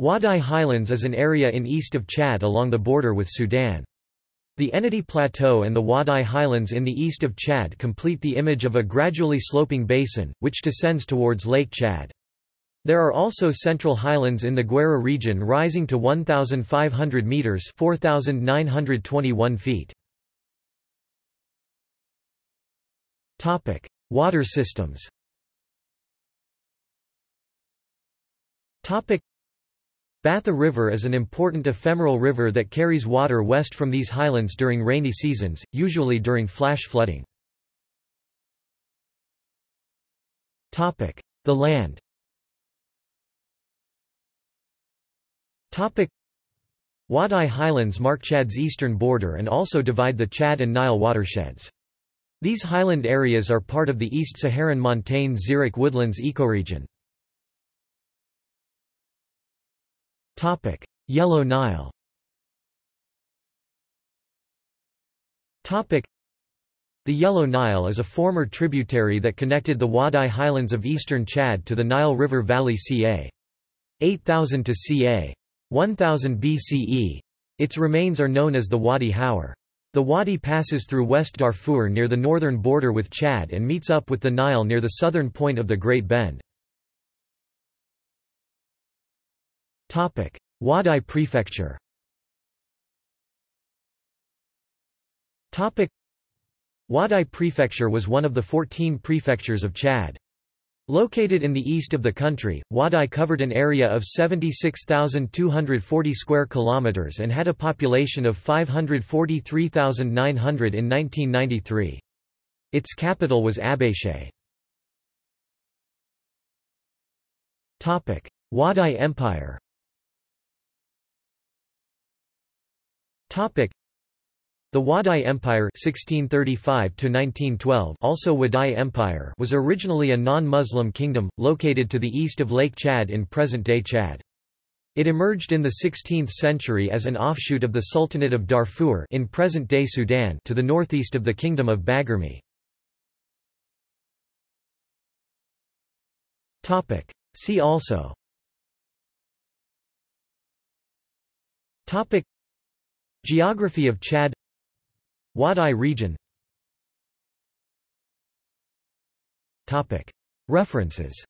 Ouaddaï Highlands is an area in east of Chad along the border with Sudan. The Ennedi Plateau and the Ouaddaï Highlands in the east of Chad complete the image of a gradually sloping basin, which descends towards Lake Chad. There are also central highlands in the Guera region rising to 1,500 metres 4,921 feet. Water systems Batha River is an important ephemeral river that carries water west from these highlands during rainy seasons, usually during flash flooding. The land Ouaddaï Highlands mark Chad's eastern border and also divide the Chad and Nile watersheds. These highland areas are part of the East Saharan montane xeric woodlands ecoregion. Yellow Nile Topic: The Yellow Nile is a former tributary that connected the Ouaddaï highlands of eastern Chad to the Nile River Valley ca. 8000 to ca. 1000 BCE. Its remains are known as the Wadi Hawar. The wadi passes through West Darfur near the northern border with Chad and meets up with the Nile near the southern point of the Great Bend. Wadai Prefecture Wadai Prefecture was one of the 14 prefectures of Chad. Located in the east of the country, Wadai covered an area of 76,240 square kilometers and had a population of 543,900 in 1993. Its capital was Abéché. Wadai Empire The Wadai Empire 1635 also Wadai Empire was originally a non-Muslim kingdom, located to the east of Lake Chad in present-day Chad. It emerged in the 16th century as an offshoot of the Sultanate of Darfur in present-day Sudan to the northeast of the Kingdom of Baguirmi. See also Geography of Chad. Wadai region. References